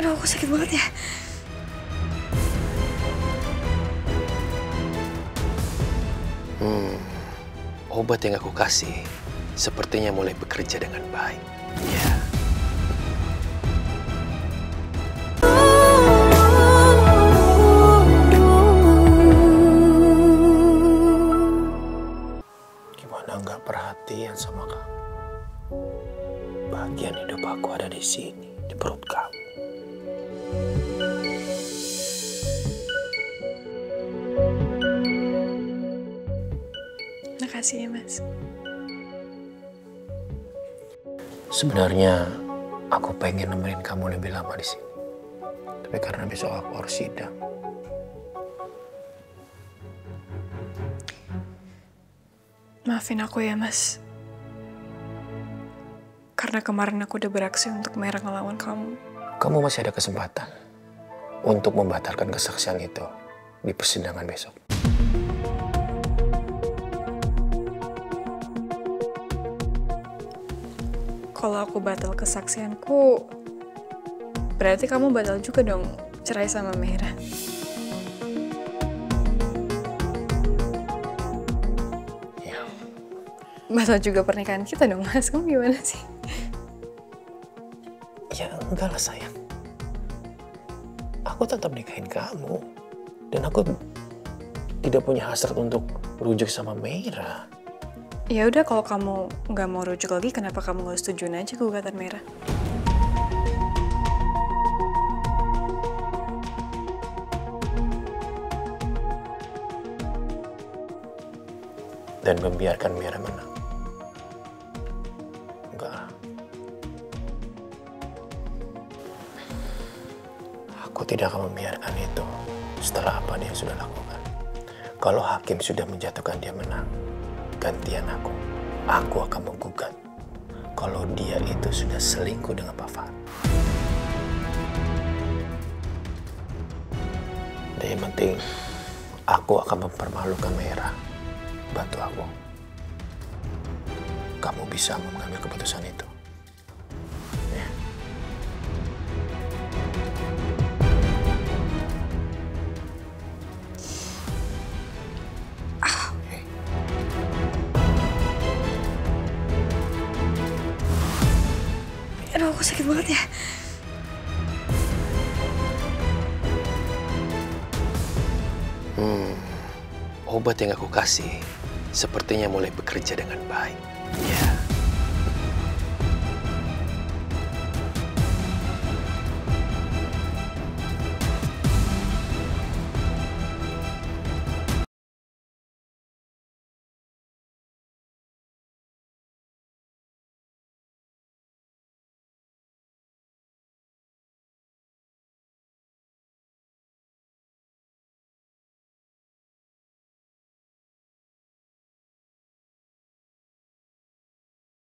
Aduh, aku sakit banget ya. Hmm, obat yang aku kasih sepertinya mulai bekerja dengan baik. Ya. Gimana nggak perhatian sama kamu? Bagian hidup aku ada di sini, di perut kamu. Mas. Sebenarnya aku pengen nemenin kamu lebih lama di sini. Tapi karena besok aku harus sidang. Maafin aku ya, Mas. Karena kemarin aku udah beraksi untuk merah ngelawan kamu. Kamu masih ada kesempatan untuk membatalkan kesaksian itu di persidangan besok. Kalau aku batal kesaksianku, berarti kamu batal juga dong cerai sama Mehra. Ya, Batal juga pernikahan kita dong, Mas. Kamu gimana sih? ya enggak lah sayang. Aku tetap nikahin kamu. Dan aku tidak punya hasrat untuk rujuk sama Meira. Ya udah kalau kamu nggak mau rujuk lagi, kenapa kamu nggak setujuin aja gugatan Merah? Dan membiarkan Meira menang. Enggak. Aku tidak akan membiarkan itu setelah apa dia sudah lakukan. Kalau hakim sudah menjatuhkan dia menang, gantian aku. Aku akan menggugat kalau dia itu sudah selingkuh dengan Pak Fahad. Dan yang penting, aku akan mempermalukan Merah. Bantu aku. Kamu bisa mengambil keputusan itu. Aduh, aku sakit banget ya. Hmm, obat yang aku kasih sepertinya mulai bekerja dengan baik. Ya.